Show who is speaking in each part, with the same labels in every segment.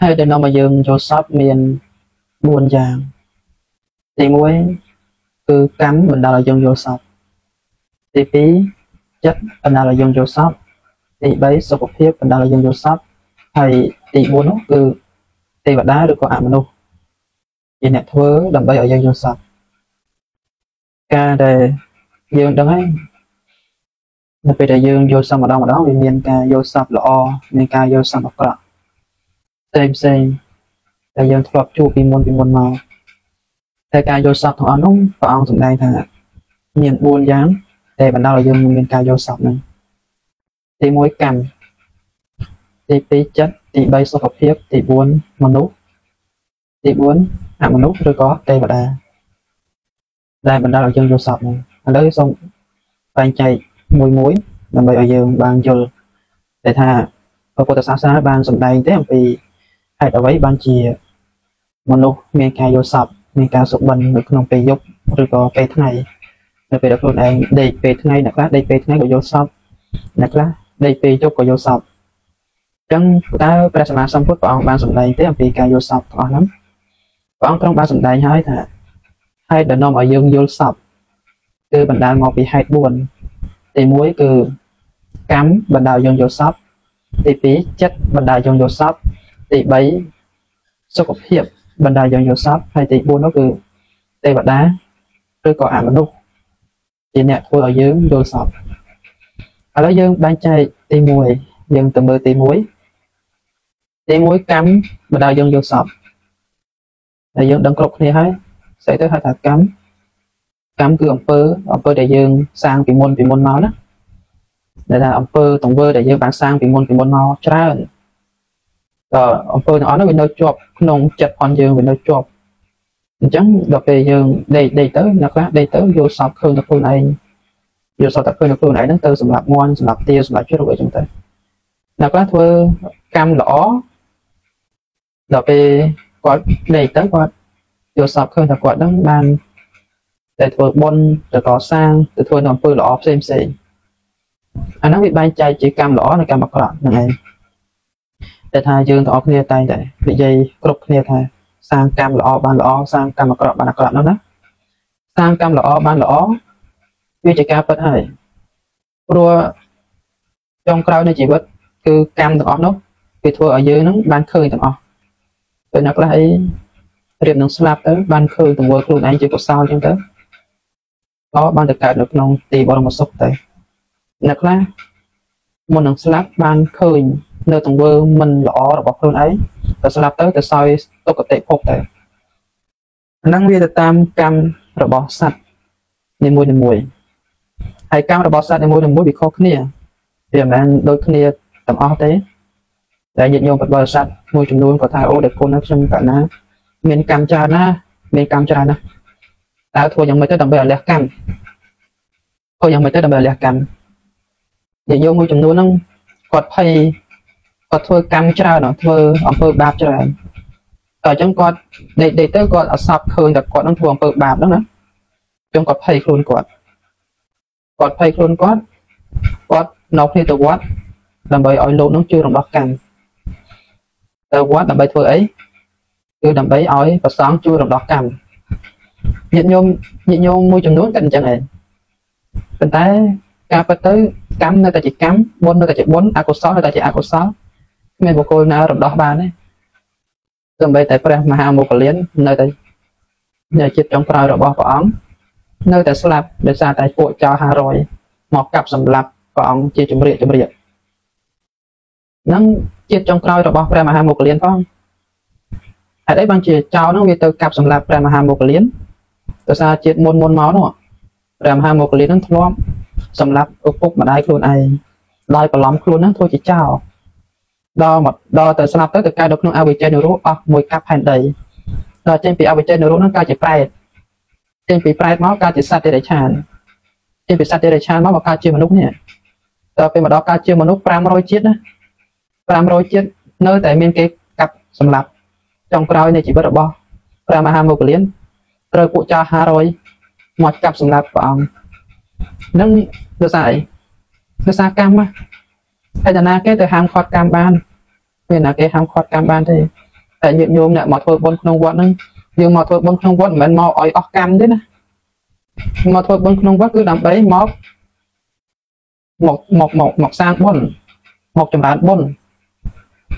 Speaker 1: ហើយដែលនាំមកយើងចូលសពមាន4យ៉ាងទី1គឺកម្មបណ្ដាលឲ្យយើងយល់សពទី2ចិត្តបណ្ដាលឲ្យយើងយល់សពទី3សុខភាពបណ្ដាលឲ្យយើងយល់សពហើយទី4នោះគឺទេវតាឬក៏អមនុស្សជាអ្នកធ្វើដើម្បីឲ្យយើងយល់សពការដែលយើងដឹងហើយនៅពេលដែលយើងយល់សពម្ដងម្ដងវាមានការយល់សពល្អមានការយល់សពអាក្រក់ ផ្សេងផ្សេងដែលយើងធ្លាប់ជួបពីមុនពីមុនមកតែការយល់សពទាំងអស់នោះព្រះអង្គសម្ដែងថាមាន4យ៉ាងដែលបណ្ដាលឲ្យយើងមានការយល់សពហ្នឹងទី1កម្មទី2ចិត្តទី3សុខភាពទី4មនុស្សទី4អមនុស្សឬក៏ទេវតាដែលបណ្ដាលឲ្យយើងយល់សពហ្នឹងឥឡូវសូមបែងចែកមួយមួយដើម្បីឲ្យយើងបានយល់តែថាព្រះពុទ្ធសាសនាបានសម្ដែងទេអំពី ហេតុអ្វីបានជាមនុស្សមានការយល់សពមានការសុបិននៅក្នុងពេលយប់ឬក៏ពេលថ្ងៃនៅពេលដែលខ្លួនឯងដេកពេលថ្ងៃអ្នកខ្លះដេកពេលថ្ងៃក៏យល់សពអ្នកខ្លះដេកពេលយប់ក៏យល់សពអញ្ចឹងតើព្រះសម្មាសម្ពុទ្ធព្រះអង្គបានសម្ដែងទេអំពីការយល់សពទាំងអស់ហ្នឹងព្រះអង្គទ្រង់បានសម្ដែងហើយថាហេតុដែលនាំឲ្យយើងយល់សពគឺបណ្ដាលមកពីហេតុ4ទី1គឺកម្មបណ្ដាលយើងយល់សពទី2ចិត្តបណ្ដាលយើងយល់សព ទី3សុខភាពបណ្ដាលយើងយល់សពហើយទី4នោះគឺទេវតាឬក៏អមនុស្សជាអ្នកធ្វើឲ្យយើងយល់សពឥឡូវយើងបែងចែកទី1យើងទៅមើលទី1ទី1កម្មបណ្ដាលយើងយល់សពហើយយើងដឹងគ្រប់គ្នាហើយស្អីទៅហៅថាកម្មកម្មគឺអំពើអំពើដែលយើងសាងពីមុនពីមុនមកណាដែលថាអំពើទង្វើដែលយើងបានសាងពីមុនពីមុនមកច្រើនក៏ អំពើទាំងអស់នោះវានៅជាប់ក្នុងចិត្តផងយើងវានៅជាប់អញ្ចឹងដល់ពេលយើងដេកដេកទៅអ្នកខ្លះដេកទៅយកសពឃើញតែខ្លួនឯងយកសពតែឃើញតែខ្លួនឯងហ្នឹងទៅសម្រាប់មន់សម្រាប់ទាសម្រាប់ជ្រុកអីចឹងទៅអ្នកខ្លះធ្វើកម្មល្អដល់ពេលគាត់ដេកទៅគាត់យកសពឃើញថាគាត់ហ្នឹងបានតែធ្វើបុណ្យទៅកសាងទៅធ្វើនៅអំពើល្អផ្សេងផ្សេងអាហ្នឹងវាបែងចែកជាកម្មល្អនិងកម្មអាក្រក់ហ្នឹងឯង តែថាយើងទាំងអស់គ្នាតែងតែនិយាយគ្រប់គ្នាថាសាងកម្មល្អបានល្អសាងកម្មអាក្រក់បានអាក្រក់នោះណាសាងកម្មល្អបានល្អវាជាការពិតហើយព្រោះចុងក្រោយនៃជីវិត គឺកម្មទាំងអស់នោះវាធ្វើឲ្យយើងនឹងបានឃើញទាំងអស់ពេលអ្នកខ្លះអីរៀបនឹងស្លាប់ទៅបានឃើញទង្វើខ្លួនឯងជាកុសលអញ្ចឹងទៅក៏បានទៅកើតនៅក្នុងទីបរមសុខទៅអ្នកខ្លះមុននឹងស្លាប់បានឃើញ នៅទង្វើមិនល្អរបស់ខ្លួនឯងទៅស្លាប់ទៅទៅសោយទុគតិភពទៅហ្នឹងវាទៅតាមកម្មរបស់សត្វនីមួយនីមួយហើយកម្មរបស់សត្វនីមួយនីមួយវាខុសគ្នាវាមិនមែនដូចគ្នាទាំងអស់ទេតែញាតិញោមបរិស័ទមួយចំនួនគាត់ថាអូដែលគុណខ្ញុំកណា មានកម្មច្រើនណាមានកម្មច្រើនណាតើធ្វើយ៉ាងម៉េចទៅដើម្បីឲ្យលះកម្មធ្វើយ៉ាងម៉េចទៅដើម្បីឲ្យលះកម្មញាតិញោមមួយចំនួនហ្នឹងគាត់ភ័យ គាត់ធ្វើកម្មច្រើនធ្វើអំពើបាបច្រើនតែអញ្ចឹងគាត់ដេកដេកទៅគាត់អសពឃើញតែគាត់នឹងធ្វើអំពើបាបហ្នឹងណាអញ្ចឹងគាត់ភ័យខ្លួនគាត់គាត់ភ័យខ្លួនគាត់គាត់នៅគ្នាទៅវត្តដើម្បីឲ្យលោកនឹងជួយរំដោះកម្មទៅវត្តដើម្បីធ្វើអីគឺដើម្បីឲ្យប្រសងជួយរំដោះកម្មញាតិញោមញាតិញោមមួយចំនួនក៏អញ្ចឹងដែរប៉ុន្តែការពិតទៅកម្មនៅតែជាកម្មបុណ្យនៅតែជាបុណ្យអកុសលនៅតែជាអកុសលគ្មានបុគ្គលណារំដោះបានទេសូម្បីតែព្រះមហាមុគលាននៅតែនៅចិត្តចុងក្រោយរបស់ព្រះអង្គនៅតែស្លាប់ដោយសារតែពួកចោរ500មកកាប់សម្លាប់ព្រះអង្គជាជំរាកជំរាកហ្នឹងជាតិចុងក្រោយរបស់ព្រះមហាមុគលានផងហេតុអីបានជាចោរហ្នឹងវាទៅកាប់សម្លាប់ព្រះមហាមុគលានដោយសារជាតិមុនមុនមកនោះព្រះមហាមុគលានហ្នឹងធ្លាប់សម្លាប់ឪពុកម្ដាយខ្លួនឯងដោយបន្លំខ្លួនហ្នឹងធ្វើជាចោរ ដល់មកដល់ទៅស្លាប់ទៅទៅកើតនៅក្នុងអវិជ្ជនិរោធអស់មួយកាប់ផែនដីដល់ចេញពីអវិជ្ជនិរោធហ្នឹងកើតជាប្រែតចេញពីប្រែតមកកើតជាសត្វតិរិឆានចេញពីសត្វតិរិឆានមកមកកើតជាមនុស្សនេះដល់ពេលមកដល់កើតជាមនុស្ស500ជាតិណា500ជាតិនៅតែមានគេកាប់សម្លាប់ចុងក្រោយនៃជីវិតរបស់ព្រះមហាមុគលានត្រូវពួកចាស់500មកកាប់សម្លាប់ព្រះអង្គនឹងដោយសារអីដោយសារកម្មហើ យតាណាគេទៅហាមឃាត់កម្មបានមានណាគេហាមឃាត់កម្មបានទេតែញាតិញោមអ្នកមកធ្វើបុណ្យក្នុងវត្តហ្នឹងយើងមកធ្វើបុណ្យក្នុងវត្តមិនមែនមកឲ្យអស់កម្មទេណាមកធ្វើបុណ្យក្នុងវត្តគឺដើម្បីមកមកមកមកមកសាងបុណ្យមកចម្រើនបុណ្យ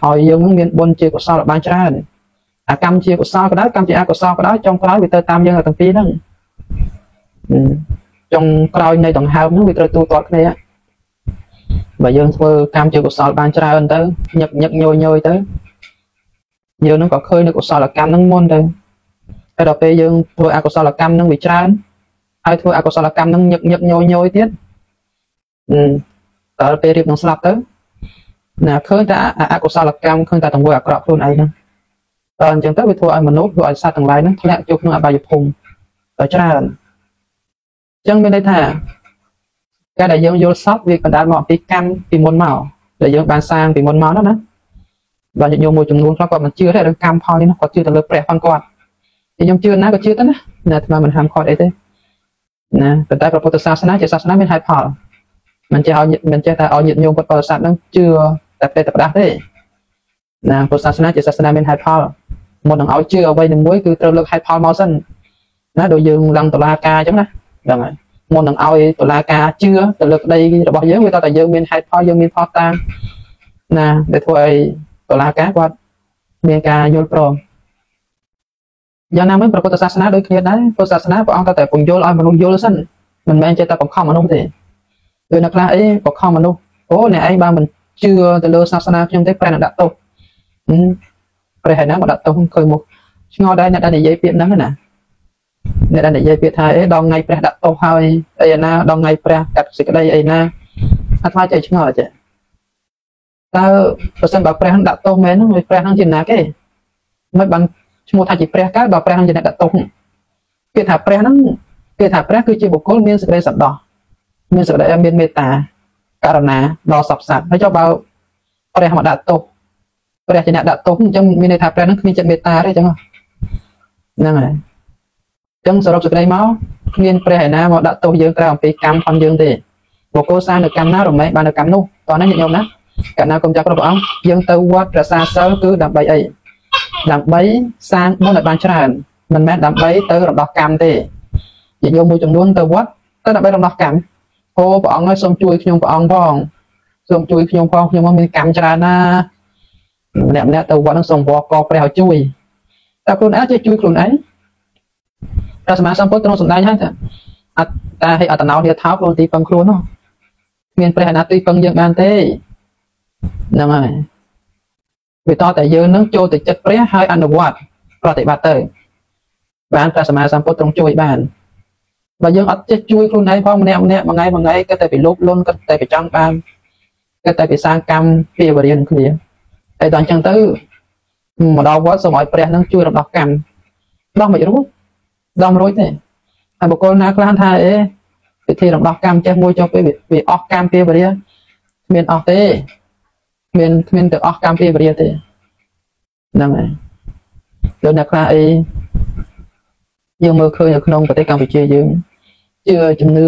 Speaker 1: ឲ្យយើងនឹងមានបុណ្យជាកុសលបានច្រើនអាកម្មជាកុសលក៏ដោយកម្មជាអកុសលក៏ដោយចុងក្រោយវាទៅតាមយើងទាំងពីរហ្នឹងចុងក្រោយនៃដង្ហើមហ្នឹងវាត្រូវទូទាត់គ្នា បើយើងធ្វើកម្មជាកុសលបានច្រើនទៅញឹកញឹកញយញយទៅយើងនឹងក៏ឃើញនៅកុសលកម្មហ្នឹងមុនទៅតែដល់ពេលយើងធ្វើអកុសលកម្មហ្នឹងវាច្រើនហើយធ្វើអកុសលកម្មហ្នឹងញឹកញឹកញយញយទៀតដល់ពេលរៀបនឹងស្លាប់ទៅណាឃើញតែអកុសលកម្មឃើញតែទង្វើអាក្រក់ខ្លួនឯងហ្នឹងដល់អញ្ចឹងទៅវាធ្វើឲ្យមនុស្សធ្វើឲ្យសត្វទាំងឡាយហ្នឹងធ្លាក់ចូលក្នុងអបាយភូមិដល់ច្រើនអញ្ចឹងមានន័យថា ការដែលយើងយល់សពវាបណ្ដាលមកអំពីកម្មពីមុនមកដែលយើងបានសាងពីមុនមកហ្នឹងណាបាទញោមមួយចំនួនខ្លះគាត់មិនជឿទេរឿងកម្មផលនេះណាគាត់ជឿទៅលើព្រះផងគាត់ខ្ញុំជឿណាក៏ជឿទៅណាណាអាត្មាមិនហាមឃាត់អីទេណាប៉ុន្តែព្រះពុទ្ធសាសនាជាសាសនាមានហេតុផលមិនចេះឲ្យមិនចេះតែឲ្យញាតិញោមពុទ្ធបរិស័ទនឹងជឿតែពេលតែផ្ដាស់ទេណាពុទ្ធសាសនាជាសាសនាមានហេតុផលមុននឹងឲ្យជឿអ្វីមួយគឺត្រូវលើកហេតុផលមកសិនណាដូចយើងឡើងតឡាការអញ្ចឹងណាហ្នឹងហើយ មុននឹងឲ្យតឡាការជឿទៅលើក្តីរបស់យើងវាតតែយើងមានហេតុផលយើងមានផលតាមណាដែលធ្វើឲ្យតឡាការគាត់មានការយល់ព្រមយ៉ាងណាមិញព្រះពុទ្ធសាសនាដូចគ្នាដែរពុទ្ធសាសនាព្រះអង្គតែពន្យល់ឲ្យមនុស្សយល់សិនមិនមែនចេះតែបង្ខំមនុស្សទេដូចអ្នកខ្លះអីបង្ខំមនុស្សអូអ្នកឯងបើមិនជឿទៅលើសាសនាខ្ញុំទេព្រះនឹងដាក់ទោសព្រះហើយណាមកដាក់ទោសឃើញមកឆ្ងល់ដែរអ្នកដែលនិយាយពាក្យហ្នឹងណា អ្នកដែលនិយាយពាក្យថាអេដងថ្ងៃព្រះដាក់ទោសហើយអីណាដងថ្ងៃព្រះកាត់សេចក្តីអីណាអត់ថាចេះឆ្ងល់ចេះតើប្រសិនបើព្រះនឹងដាក់ទោសមែនហ្នឹងព្រះនឹងជាណាគេមិនបានឈ្មោះថាជាព្រះកើតបើព្រះនឹងជាអ្នកដាក់ទោសគេថាព្រះហ្នឹងគេថាព្រះគឺជាបុគ្គលមានសេចក្តីសន្តោសមានសេចក្តីមានមេត្តាករណាដល់សពសត្វហើយចុះបើព្រះមកដាក់ទោសព្រះជាអ្នកដាក់ទោសអញ្ចឹងមានន័យថាព្រះនឹងគ្មានចិត្តមេត្តាទេអញ្ចឹងហ្នឹងហើយអញ្ចឹងសរុបសេចក្តីមកគ្មានព្រះឯណាមកដាក់ទោសយើងក្រៅអំពីកម្មផងយើងទេបុគ្គលសាងនៅកម្មណារមែងបាននៅកម្មនោះតោះណាញាតិញោមណាកាលណាគុំចាក់គ្រប់ព្រះអង្គយើងទៅវត្តរសាសិលគឺដើម្បីអីដើម្បីសាងបុណ្យឲ្យបានច្រើនមិនមែនដើម្បីទៅរំដោះកម្មទេញាតិញោមមួយចំនួនទៅវត្តទៅដើម្បីរំដោះកម្មអូព្រះអង្គឲ្យសូមជួយខ្ញុំព្រះអង្គផងសូមជួយខ្ញុំផងខ្ញុំមានកម្មច្រើនណាម្នាក់ម្នាក់ទៅវត្តនឹងសូមវល់កព្រះឲ្យជួយតែខ្លួនឯងចេះជួយខ្លួនឯង ព្រះសម្មាសម្ពុទ្ធទ្រង់សម្ដែងហើយថាអត់តែឲ្យអត្តណោធាថោខ្លួនទីពឹងខ្លួននោះមានព្រះអនាទីពឹងយើងបានទេហ្នឹងហើយវាតតែយើងនឹងចូលទៅចិត្តព្រះហើយអនុវត្តប្រតិបត្តិទៅ បានព្រះសម្មាសម្ពុទ្ធទ្រង់ជួយបានបើយើងអត់ចេះជួយខ្លួនឯងផងម្នាក់ម្នាក់មួយថ្ងៃមួយថ្ងៃក៏តែពីលោភលន់ក៏តែពីចង់បានក៏តែពីសាងកម្មពីបរិញ្ញាគ្នាហើយដល់អញ្ចឹងទៅមកដល់វត្តសូមឲ្យព្រះនឹងជួយរំដោះកម្មដោះមិនរួច ដោះមិនរួចទេហើយបុគ្គលណាខ្លះថាអេពិធីរំដោះកម្មចេះមួយចុះពេលវាអស់កម្មពីបរិយាគ្មានអស់ទេគ្មានគ្មានទៅអស់កម្មពីបរិយាទេហ្នឹងហើយដូចអ្នកខ្លះអីយើងមើលឃើញនៅក្នុងប្រទេសកម្ពុជាយើងជឿជំនឿ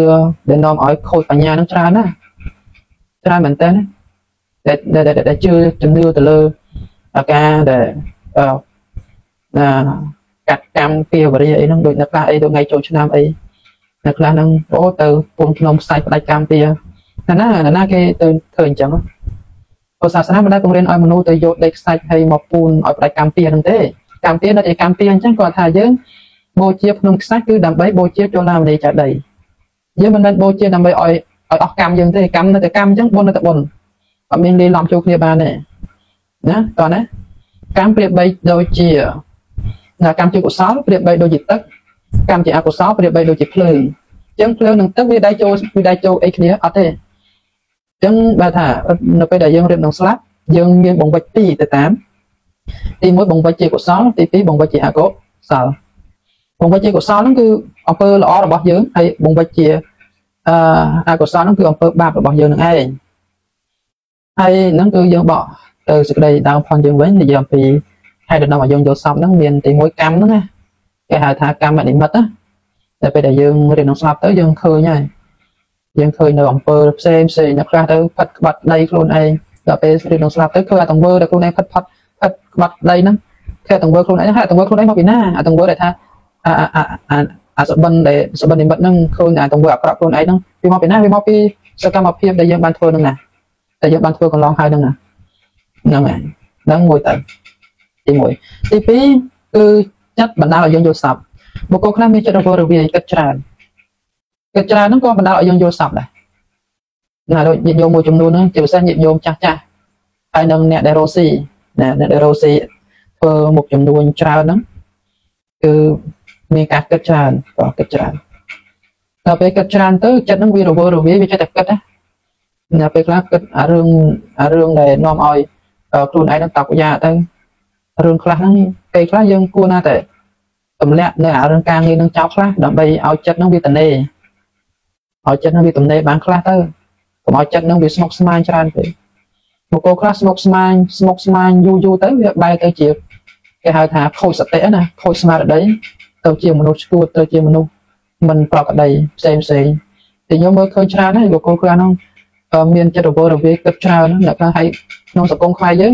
Speaker 1: ដែលនាំឲ្យខូចបញ្ញានឹងច្រើនណាស់ច្រើនមែនតើដែលដែលជឿជំនឿទៅលើការដែលអឺណា កាត់កម្មពីវរិយអីហ្នឹងដូចអ្នកខ្លះអីទៅថ្ងៃចូលឆ្នាំអីអ្នកខ្លះហ្នឹងអូទៅពុនភ្នំខ្សាច់ផ្ដាច់កម្មពីណាណាណាគេទៅធ្វើអញ្ចឹងពុទ្ធសាសនាមិនដែលបង្រៀនឲ្យមនុស្សទៅយកដីខ្សាច់ហើយមកពូនឲ្យផ្ដាច់កម្មពីហ្នឹងទេកម្មពីនៅតែកម្មពីអញ្ចឹងគាត់ថាយើងបូជាភ្នំខ្សាច់គឺដើម្បីបូជាចូលតាមនៃចាដីយើងមិនមែនបូជាដើម្បីឲ្យឲ្យអស់កម្មយើងទេកម្មនៅតែកម្មអញ្ចឹងបុណ្យនៅតែបុណ្យអត់មានលេឡំចូលគ្នាបានទេណាតោះណាកម្មប្រៀបបីដូចជាណា កម្មជាកុសលប្រៀបបីដូចជាទឹកកម្មជាអកុសលប្រៀបបីដូចជាភ្លើងអញ្ចឹងភ្លើងនិងទឹកវាដៃចូលវាដៃចូលអីគ្នាអត់ទេអញ្ចឹងបើថានៅពេលដែលយើងរៀបនឹងស្លាប់យើងមានបង្វិចពីរទៅតាមទី1បង្វិចជាកុសលទី2បង្វិចជាអកុសលបង្វិចជាកុសលហ្នឹងគឺអំពើល្អរបស់យើងហើយបង្វិចជាអឺអកុសលហ្នឹងគឺអំពើបាបរបស់យើងនឹងឯងហើយហ្នឹងគឺយើងបកទៅសេចក្តីដើមផងយើងវិញនិយាយអំពី ហេតុដែលនាំឲ្យយើងយកសពហ្នឹងមានទីមួយកម្មហ្នឹងណាគេហៅថាកម្មនិមិត្តណាតែពេលដែលយើងរៀននឹងស្លាប់ទៅយើងឃើញហើយយើងឃើញនៅអំពើផ្សេងផ្សេងអ្នកខ្លះទៅផិតក្បត់ដីខ្លួនឯងដល់ពេលរៀននឹងស្លាប់ទៅឃើញអាទង្វើដែលខ្លួនឯងផិតផិតផិតក្បត់ដីហ្នឹងខគេទាំងវើខ្លួនឯងហើយទាំងវើខ្លួនឯងមកពីណាអាទាំងវើដែលថាអាអាអាអាសបិនដែលសបិននិមិត្តហ្នឹងឃើញអាទាំងវើអាក្រក់ខ្លួនឯងហ្នឹងវាមកពីណាវាមកពីសកម្មភាពដែលយើងបានធ្វើហ្នឹងណាដែលយើងបានធ្វើកន្លងហើយហ្នឹងណាហ្នឹងហើយហ្នឹងមួយទៅ ទី1ទី2គឺចាត់បណ្ដាលឲ្យយើងយល់សពបុគ្គលខ្លះមានចិត្តរវល់រវាយគិតច្រើនគិតច្រើនហ្នឹងក៏បណ្ដាលឲ្យយើងយល់សពដែរណាដូចញាតិញោមមួយចំនួនហ្នឹងជាពិសេសញាតិញោមចាស់ចាស់ហើយនឹងអ្នកដែលរស់ស៊ីណាអ្នកដែលរស់ស៊ីធ្វើមុខចំនួនច្រើនហ្នឹងគឺមានការគិតច្រើនក៏គិតច្រើនដល់ពេលគិតច្រើនទៅចិត្តហ្នឹងវារវល់រវាយវាចិត្តតែគិតណាពេលខ្លះគិតអារឿងអារឿងដែលនាំឲ្យខ្លួនឯងនឹងតក់យ៉ាទៅ រឿងខ្លះហ្នឹងពេលខ្លះយើងគួរណាតែទម្លាក់នៅអារឿងការងារនឹងចោលខ្លះដើម្បីឲ្យចិត្តនឹងវាតនេឲ្យចិត្តនឹងវាតំណេបានខ្លះទៅកុំឲ្យចិត្តនឹងវាស្មុគស្មាញច្រើនពេកបុគ្គលខ្លះស្មុគស្មាញស្មុគស្មាញយូរយូរទៅវាបែរទៅជាគេហៅថាខូចសតិណាខូចស្មារតីទៅជាមនុស្សឈួតទៅជាមនុស្សមិនប្រក្រតីផ្សេងផ្សេងតែខ្ញុំមើលឃើញច្រើនហើយបុគ្គលខ្លះហ្នឹងមានចិត្តរវល់រវាយគិតច្រើនអ្នកខ្លះហើយក្នុងសង្គមខ្មែរយើង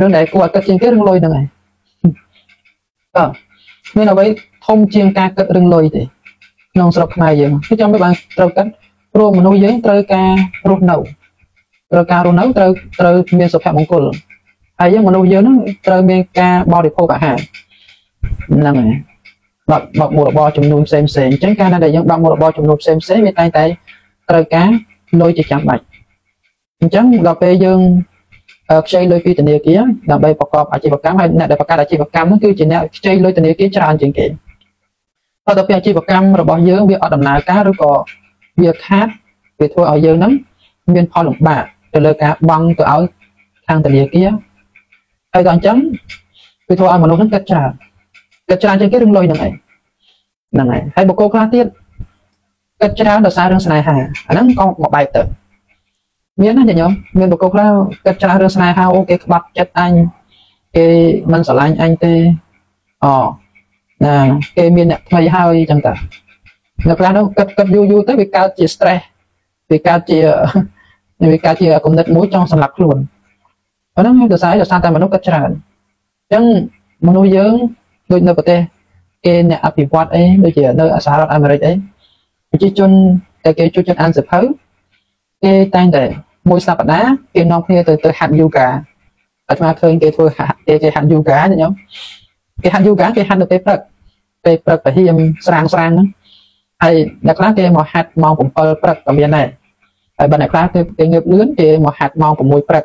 Speaker 1: រឿងដែលគួរឲ្យគិតជាងគេរឿងលុយហ្នឹងហើយបាទមានអ្វីធំជាងការគិតរឿងលុយទេក្នុងស្រុកខ្មែរយើងគឺចាំមិនបានត្រូវគិតព្រោះមនុស្សយើងត្រូវការរស់នៅត្រូវការរស់នៅត្រូវត្រូវមានសុភមង្គលហើយយើងមនុស្សយើងហ្នឹងត្រូវមានការបរិភោគអាហារហ្នឹងហើយបាក់បាក់មុខរបរចំនួនផ្សេងផ្សេងអញ្ចឹងការដែលយើងបាក់មុខរបរចំនួនផ្សេងផ្សេងវាតែងតែត្រូវការលុយជាចាំបាច់អញ្ចឹងដល់ពេលយើង ខ្ចីលុយពីធនាគារដើម្បីប្រកបអាជីវកម្មហើយអ្នកដែលបង្កើតអាជីវកម្មហ្នឹងគឺជាអ្នកខ្ចីលុយធនាគារច្រើនជាងគេហើយដល់ពេលអាជីវកម្មរបស់យើងវាអត់ដំណើរការឬក៏វាខាតវាធ្វើឲ្យយើងហ្នឹងមានផលលំបាកទៅលើការបង់ទៅឲ្យខាងធនាគារហើយដល់អញ្ចឹងវាធ្វើឲ្យមនុស្សហ្នឹងគិតច្រើនគិតច្រើនជាងគេរឿងលុយហ្នឹងឯងហ្នឹងហើយហើយបុគ្គលខ្លះទៀតគិតច្រើនដោយសាររឿងស្នេហាអាហ្នឹងក៏មកបែបទៅ មានណាញោមមានបុគ្គលខ្លះគិតច្រើនរឿងស្នេហាអូគេក្បត់ចិត្តអញគេមិនស្រឡាញ់អញទេអូណាគេមានអ្នកថ្មីហើយអញ្ចឹងតាអ្នកខ្លះនោះគិតគិតយូរយូរទៅវាកើតជា stress វាកើតជាវាកើតជាគំនិតមួយចង់សម្លាប់ខ្លួនប៉ុណ្ណឹងដោយសារដោយសារតែមនុស្សគិតច្រើនអញ្ចឹងមនុស្សយើងដូចនៅប្រទេសគេអ្នកអភិវឌ្ឍអីដូចជានៅសហរដ្ឋអាមេរិកអីប្រជាជនតែគេជួយចិត្តអានសភៅ គេតែងតែមួយសប្តាហ៍គេនាំគ្នាទៅទៅហាត់យូហ្គាអាត្មាឃើញគេធ្វើគេគេហាត់យូហ្គាញោមគេហាត់យូហ្គាគេហាត់នៅពេលព្រឹកពេលព្រឹកពហិមស្រាងស្រាងហ្នឹងហើយអ្នកខ្លះគេមកហាត់ម៉ោង7ព្រឹកក៏មានដែរហើយបើអ្នកខ្លះគេគេងើបលឿនគេមកហាត់ម៉ោង6ព្រឹក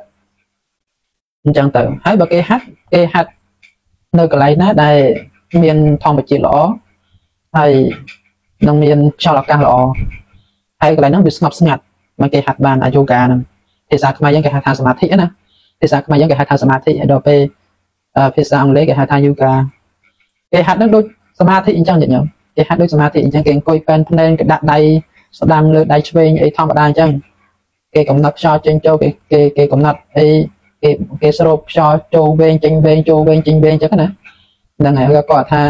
Speaker 1: អញ្ចឹងទៅហើយបើគេហាត់គេហាត់នៅកន្លែងណាដែលមានធម្មជាតិល្អហើយនឹងមានខ្យល់អាកាសល្អហើយកន្លែងហ្នឹងវាស្ងប់ស្ងាត់ មកគេហាត់បានអាយូហ្គាហ្នឹងភាសាខ្មែរយើងគេហៅថាសមាធិណាភាសាខ្មែរយើងគេហៅថាសមាធិហើយដល់ពេលភាសាអង់គ្លេសគេហៅថាយូហ្គាគេហាត់នឹងដូចសមាធិអញ្ចឹងញញគេហាត់ដូចសមាធិអញ្ចឹងគេអង្គុយពេនភ្នែនគេដាក់ដៃស្ដាំលើដៃឆ្វេងអីធម្មតាអញ្ចឹងគេកំណត់ខ្យល់ចេញចូលគេគេគេកំណត់អីគេគេស្រូបខ្យល់ចូលវែងចេញវែងចូលវែងចេញវែងអញ្ចឹងណាហ្នឹងហើយគាត់ថា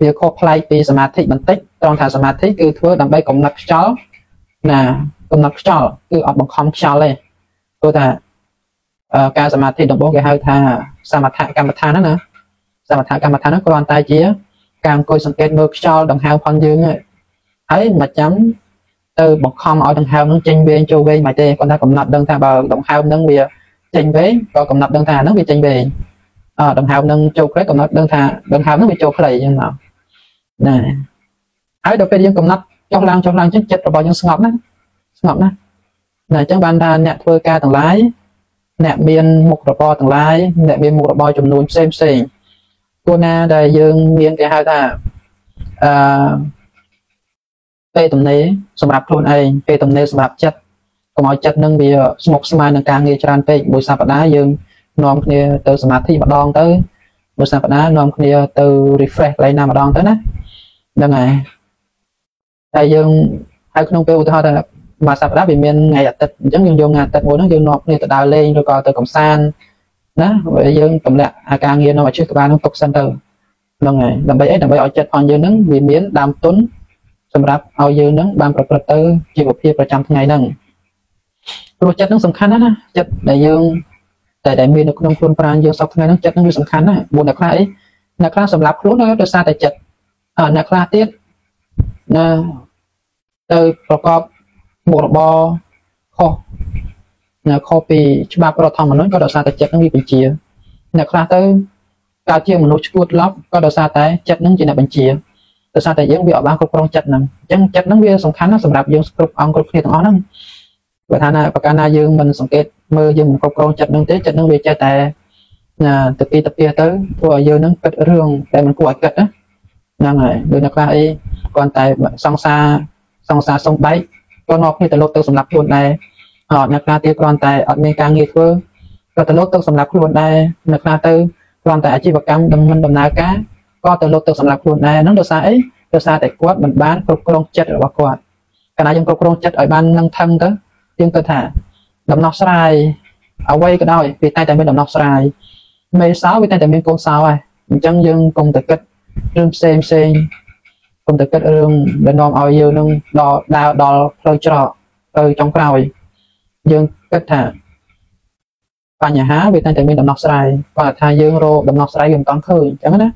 Speaker 1: វាខុសប្លែកពីសមាធិបន្តិចត្រង់ថាសមាធិគឺធ្វើដើម្បីកំណត់ខ្យល់ណា កំណត់ខ្យល់គឺអត់បង្ខំខ្យល់ទេព្រោះថាការសមាធិដំបូងគេហៅថាសមថកម្មដ្ឋានណាណាសមថកម្មដ្ឋានហ្នឹងគ្រាន់តែជា ការអង្គុយសង្កេតមើលខ្យល់ដង្ហើមផងយើងហើយមិនចាំទៅបង្ខំឲ្យដង្ហើមហ្នឹងចេញវែងចូលវែងមិនទេគាត់ថាកំណត់ដឹងថាបើដង្ហើមហ្នឹងវាចេញវែងក៏កំណត់ដឹងថាហ្នឹងវាចេញវែងអឺដង្ហើមហ្នឹងចូលខ្លីកំណត់ដឹងថាដង្ហើមហ្នឹងវាចូលខ្លីអញ្ចឹងមកណាហើយដល់ពេលយើងកំណត់ចុះឡើងចុះឡើងអញ្ចឹងចិត្តរបស់យើងស្ងប់ណា ស្ងប់ណាស់ណាអញ្ចឹងបានថាអ្នកធ្វើការទាំងឡាយអ្នកមានមុខរបរទាំងឡាយអ្នកមានមុខរបរចំនួនផ្សេងផ្សេងគួរណាដែលយើងមានគេហៅថាអឺពេលទំនេរសម្រាប់ខ្លួនឯងពេលទំនេរសម្រាប់ចិត្តកុំឲ្យចិត្តនឹងវាស្មុគស្មាញនឹងការងារច្រើនពេកមួយសប្តាហ៍យើងនាំគ្នាទៅសមាធិម្ដងទៅមួយសប្តាហ៍នាំគ្នាទៅ refresh កន្លែងណាម្ដងទៅណាហ្នឹងហើយតែយើងហើយក្នុងពេលឧទាហរណ៍ថា មួយសប្តាហ៍វាមានថ្ងៃអាទិត្យអញ្ចឹងយើងយកថ្ងៃអាទិត្យមួយហ្នឹងយើងនាំគ្នាទៅដើរលេងឬក៏ទៅកំសាន្តណាយើងទម្លាក់អាការងារនៅអាជីវកម្មហ្នឹងទុកសិនទៅហ្នឹងហើយដើម្បីអីដើម្បីឲ្យចិត្តផងយើងហ្នឹងវាមានដើមទុនសម្រាប់ឲ្យយើងហ្នឹងបានប្រព្រឹត្តទៅជីវភាពប្រចាំថ្ងៃហ្នឹងព្រោះចិត្តហ្នឹងសំខាន់ណាស់ណាចិត្តដែលយើងតែដែលមាននៅក្នុងខ្លួនប្រាណយើងសពថ្ងៃហ្នឹងចិត្តហ្នឹងវាសំខាន់ណាស់ព្រោះអ្នកខ្លះអីអ្នកខ្លះសម្រាប់ខ្លួនដោយសារតែចិត្តអ្នកខ្លះទៀតណាទៅប្រកប មុខរបរខុសណាខុសពីច្បាប់រដ្ឋធម្មនុញ្ញក៏ដោយសារតែចិត្តនឹងវាបញ្ជាអ្នកខ្លះទៅកើតជាមនុស្សឈួតឡប់ក៏ដោយសារតែចិត្តនឹងជាអ្នកបញ្ជាដោយសារតែយើងវាអត់បានគ្រប់គ្រងចិត្តនឹងអញ្ចឹងចិត្តនឹងវាសំខាន់ណាស់សម្រាប់យើងគ្រប់អង្គគ្រប់គ្នាទាំងអស់ហ្នឹងបើថាណាប្រការណាយើងមិនសង្កេតមើលយើងមិនគ្រប់គ្រងចិត្តនឹងទេចិត្តនឹងវាចេះតែណាទៅពីទៅពីទៅធ្វើឲ្យយើងនឹងគិតរឿងដែលមិនគួរឲ្យគិតណាហ្នឹងហើយដូចអ្នកខ្លះអីគ្រាន់តែសង្សារសង្សារសំបែក ក៏នាំគ្នាទៅលោកទៅសម្រាប់ខ្លួនដែរអត់អ្នកខ្លះទៀតគ្រាន់តែអត់មានការងារធ្វើក៏ទៅលោកទៅសម្រាប់ខ្លួនដែរអ្នកខ្លះទៅគ្រាន់តែអាជីវកម្មមិនដំណើរការក៏ទៅលោកទៅសម្រាប់ខ្លួនដែរហ្នឹងដោយសារអីដោយសារតែគាត់មិនបានគ្រប់គ្រងចិត្តរបស់គាត់កាលណាយើងគ្រប់គ្រងចិត្តឲ្យបាននឹងថឹងទៅយើងគិតថាដំណោះស្រាយអ្វីក៏ដោយវាតែតែមានដំណោះស្រាយមេសោវាតែតែមានកូនសោហើយអញ្ចឹងយើងកុំតែគិតរឿងផ្សេងផ្សេង កុំតែគិតរឿងដែលនាំឲ្យយើងនឹងដល់ដើរដល់ផ្លូវច្រកទៅចុងក្រោយយើងគិតថាបញ្ហាវាតែតែមានដំណោះស្រាយបើថាយើងរកដំណោះស្រាយវាមិនតង់ឃើញអញ្ចឹងណា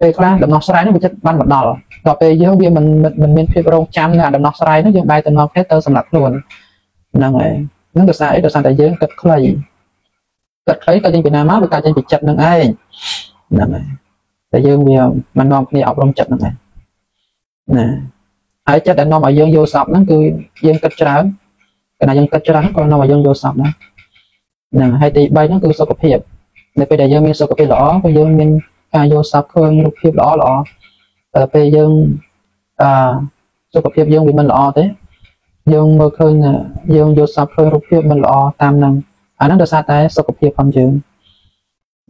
Speaker 1: ពេលខ្លះដំណោះស្រាយនោះវាចិត្តបានមកដល់ដល់ពេលយើងវាមិនមិនមានភាពរងចាំនៅដំណោះស្រាយនោះយើងបែរទៅនាំគ្នាទៅសម្រាប់ខ្លួនហ្នឹងហើយនឹងដោយសារអីដោយសារតែយើងគិតខ្លីគិតខ្លីក៏ចេញពីណាមកវាកើតចេញពីចិត្តនឹងឯងហ្នឹងហើយតែយើងវាមិននាំគ្នាអប់រំចិត្តហ្នឹងឯង ណាហើយចិត្តដែលនាំឲ្យយើងយល់សពហ្នឹងគឺយើងគិតច្រើនកាលណាយើងគិតច្រើនក៏នាំឲ្យយើងយល់សពដែរហ្នឹងហើយទី3ហ្នឹងគឺសុខភាពនៅពេលដែលយើងមានសុខភាពល្អក៏យើងមានការយល់សពឃើញរូបភាពល្អល្អតែពេលយើងអឺសុខភាពយើងវាមិនល្អទេយើងមើលឃើញយើងយល់សពឃើញរូបភាពមិនល្អតាមហ្នឹងអាហ្នឹងដោយសារតែសុខភាពផងយើង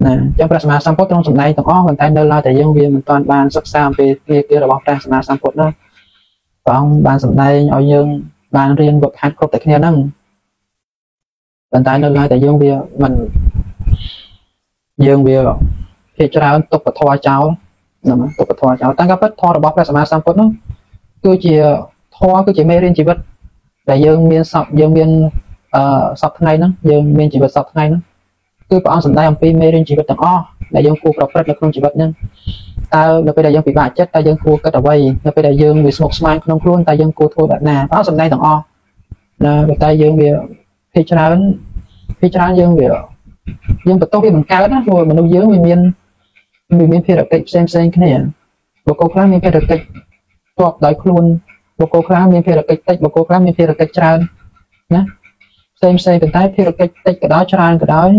Speaker 1: ណាអញ្ចឹងព្រះសម្មាសម្ពុទ្ធទ្រង់សម្ដែងទាំងអស់ប៉ុន្តែនៅឡើយតែយើងវាមិនទាន់បានសិក្សាអំពីគ្រាគ្រារបស់ព្រះសម្មាសម្ពុទ្ធនោះព្រះអង្គបានសម្ដែងឲ្យយើងបានរៀនវឹកហាត់គ្រប់តែគ្នាហ្នឹងប៉ុន្តែនៅឡើយតែយើងវាមិនយើងវាភាច្រើនទុកពធចោលណាទុកពធចោលតែក៏ពិតធម៌របស់ព្រះសម្មាសម្ពុទ្ធនោះគឺជាធម៌គឺជាមេរៀនជីវិតដែលយើងមានសពយើងមានអឺសពថ្ងៃហ្នឹងយើងមានជីវិតសពថ្ងៃហ្នឹង គឺព្រះអង្គសម្ដែងអំពីមេរៀនជីវិតទាំងអស់ដែលយើងគួរប្រព្រឹត្តនៅក្នុងជីវិតហ្នឹងតើនៅពេលដែលយើងពិបាកចិត្តតើយើងគួរគិតអ្វីនៅពេលដែលយើងវាស្មុគស្មាញក្នុងខ្លួនតើយើងគួរធ្វើបែបណាព្រះអង្គសម្ដែងទាំងអស់ណាតែយើងវាភាគច្រើនភាគច្រើនយើងវាយើងបន្ទោសវាមិនកើតណាព្រោះមនុស្សយើងវាមានវាមានភារកិច្ចផ្សេងផ្សេងគ្នាបុគ្គលខ្លះមានភារកិច្ចទប់ដោយខ្លួនបុគ្គលខ្លះមានភារកិច្ចតិចបុគ្គលខ្លះមានភារកិច្ចច្រើនណាផ្សេងផ្សេងប៉ុន្តែភារកិច្ចតិចក៏ដោយច្រើនក៏ដោយ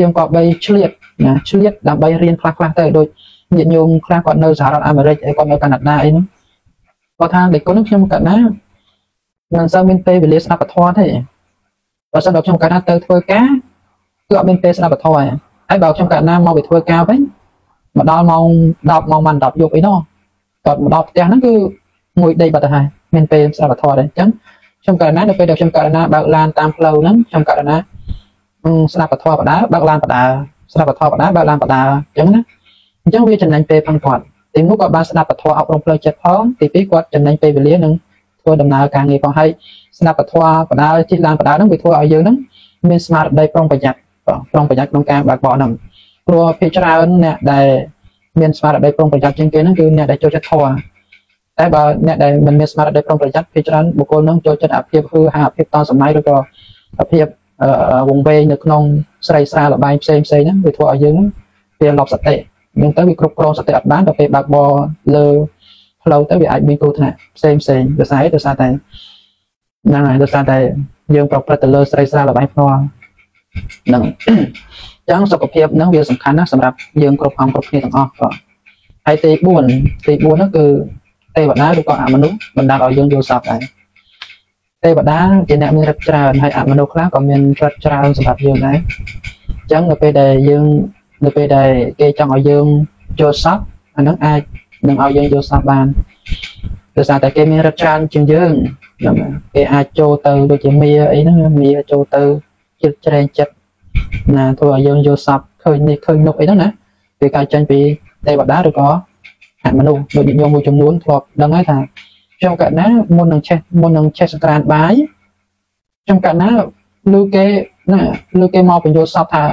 Speaker 1: យើងក៏បីឆ្លៀតណាឆ្លៀតដើម្បីរៀនខ្លះខ្លះទៅដូចញាតិញោមខ្លះគាត់នៅសហរដ្ឋអាមេរិកហើយគាត់នៅកាណាដាអីហ្នឹងគាត់ថាដូចគាត់នឹងខ្ញុំកាណាមិនសូវមានពេលវេលាស្ដាប់ពធទេបើសិនបើខ្ញុំកាណាទៅធ្វើការគឺអត់មានពេលស្ដាប់ពធទេហើយបើខ្ញុំកាណាមកពីធ្វើការវិញមកដល់ម៉ោង10ម៉ោងបាន10យប់អីនោះគាត់មកដល់ផ្ទះហ្នឹងគឺមួយដេកបាត់ទៅហើយមានពេលស្ដាប់ពធទេអញ្ចឹងខ្ញុំករណីនៅពេលដែលខ្ញុំករណីបើកឡានតាមផ្លូវហ្នឹងខ្ញុំករណី ស្ដាប់ពធបដាបើកឡានបដាស្ដាប់ពធបដាបើកឡានបដាអញ្ចឹងណាអញ្ចឹងវាចំណេញពេលផងគាត់ទីមួយគាត់បានស្ដាប់ពធអប់រំផ្លូវចិត្តផងទីពីរគាត់ចំណេញពេលវេលានឹងធ្វើដំណើរការងារផងហើយស្ដាប់ពធបដាជិះឡានបដាហ្នឹងវាធ្វើឲ្យយើងហ្នឹងមានស្មារតីប្រុងប្រយ័ត្នប្រុងប្រយ័ត្នក្នុងការបើកបរហ្នឹងព្រោះភាគច្រើនអ្នកដែលមានស្មារតីប្រុងប្រយ័ត្នជាងគេហ្នឹងគឺអ្នកដែលចូលចិត្តធម៌តែបើអ្នកដែលមិនមានស្មារតីប្រុងប្រយ័ត្នភាគច្រើនបុគ្គលនឹងចូលចិត្តអាភិបហឺហាអាភិបតសម័យឬក៏អាភិប វងវែងនៅក្នុងស្រីស្រាលបែងផ្សេងផ្សេងហ្នឹងវាធ្វើឲ្យយើងវាលប់សតិហ្នឹងទៅវាគ្រប់គ្រងសតិអត់បានដល់ពេលបើកបរលើផ្លូវទៅវាអាចមានគ្រោះថ្នាក់ផ្សេងផ្សេងដោយសារដោយសារតែហ្នឹងហើយដោយសារតែយើងប្រព្រឹត្តទៅលើស្រីស្រាលបែងផ្ទាល់ហ្នឹងចឹងសុខភាពហ្នឹងវាសំខាន់ណាស់សម្រាប់យើងគ្រប់អង្គគ្រប់គ្នាទាំងអស់ក៏ហើយទី4ទី4ហ្នឹងគឺទេវតាឬក៏អមនុស្សបណ្ដាលឲ្យយើងយល់សពដែរ ទេវតាជាអ្នកមានរិទ្ធច្រើនហើយអមនុស្សខ្លះក៏មានរិទ្ធច្រើនសម្រាប់យើងដែរអញ្ចឹងនៅពេលដែលយើងនៅពេលដែលគេចង់ឲ្យយើងយល់សពអាហ្នឹងអាចនឹងឲ្យយើងយល់សពបានដោយសារតែគេមានរិទ្ធច្រើនជាងយើងគេអាចចូលទៅដូចជាមាអីហ្នឹងមាចូលទៅជិតច្រែងចិត្តណាធ្វើឲ្យយើងយល់សពឃើញនេះឃើញនោះអីហ្នឹងណាវាកើតចេញពីទេវតាឬក៏អមនុស្សដូចញោមមួយចំនួនធ្លាប់ដឹងហើយថា ខ្ញុំកាលណាមុននឹងឆេះមុននឹងឆេះសក្រានបាយខ្ញុំកាលណាឮគេណាលើគេមកបញ្យល់សពថា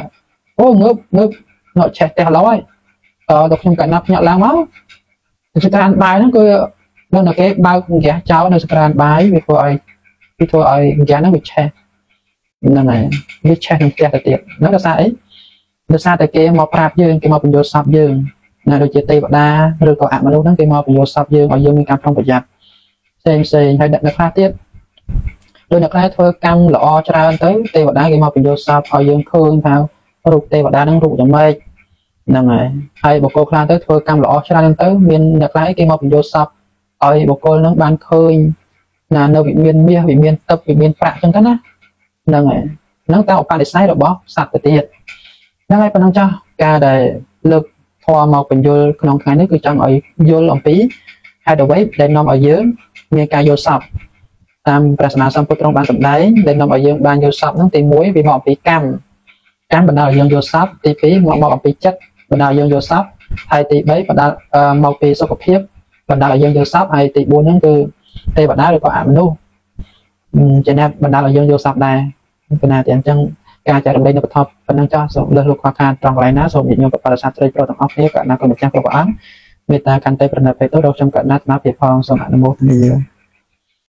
Speaker 1: អូងើបងើបងើបឆេះផ្ទះឡហើយអឺដល់ខ្ញុំកណ្ណាប់ញាក់ឡើងមកទៅចក្រានបាយហ្នឹងគឺនៅតែគេបើកអង្គាសចោលនៅចក្រានបាយវាធ្វើឲ្យវាធ្វើឲ្យអង្គាសហ្នឹងវាឆេះហ្នឹងហើយវាឆេះក្នុងផ្ទះទៅទៀតហ្នឹងដោយសារអីដោយសារតែគេមកប្រាប់យើងគេមកបញ្យល់សពយើងណាដូចជាទេវតាឬក៏អមនុស្សហ្នឹងគេមកបញ្យល់សពយើងឲ្យយើងមានការប្រុងប្រយ័ត្ន ផ្សេងផ្សេងហើយអ្នកខ្លះទៀតដោយអ្នកខ្លះធ្វើកម្មល្អច្រើនទៅទេវតាគេមកបញ្យល់សពឲ្យយើងឃើញថារូបទេវតាហ្នឹងរូបយ៉ាងម៉េចហ្នឹងហើយហើយបុគ្គលខ្លះទៅធ្វើកម្មល្អច្រើនទៅមានអ្នកខ្លះគេមកបញ្យល់សពឲ្យបុគ្គលហ្នឹងបានឃើញណានៅវិមានមាសវិមានទឹកវិមានប្រាក់ចឹងទៅណាហ្នឹងហើយហ្នឹងតាមឧបនិស្ស័យរបស់សត្វទៅទៀតហ្នឹងហើយប៉ុណ្ណឹងចាស់ការដែលលើកធម៌មកបញ្យល់ក្នុងថ្ងៃនេះគឺចង់ឲ្យយល់អំពីហេតុអ្វីដែលនាំឲ្យយើង មានការយល់សពតាមព្រះសម្មាសម្ពុទ្ធទ្រង់បានសម្ដែងដែលនាំឲ្យយើងបានយល់សពហ្នឹងទី1វាមកអំពីកម្មកម្មបណ្ដាលឲ្យយើងយល់សពទី2មកមកអំពីចិត្តបណ្ដាលឲ្យយើងយល់សពហើយទី3បណ្ដាលមកពីសុខភាពបណ្ដាលឲ្យយើងយល់សពហើយទី4ហ្នឹងគឺទេវតាឬក៏អមនុស្សជាអ្នកបណ្ដាលឲ្យយើងយល់សពដែរប៉ុន្តែទាំងអញ្ចឹងការចែករំលែកនៅបឋមប៉ុណ្ណឹងចាស់សូមលើសលោកខ្វះខាតត្រង់កន្លែងណាសូមញាតិញោមប្រសាទត្រីប្រុសទាំងអស់គ្នាកណ្ណាគុណម្ចាស់គ្រប់ព្រះអង្គ មេត្តាកាន់តែប្រណិតពេតទៅរកខ្ញុំកណ្ណាស្មារតីផងសូមអនុមោទនា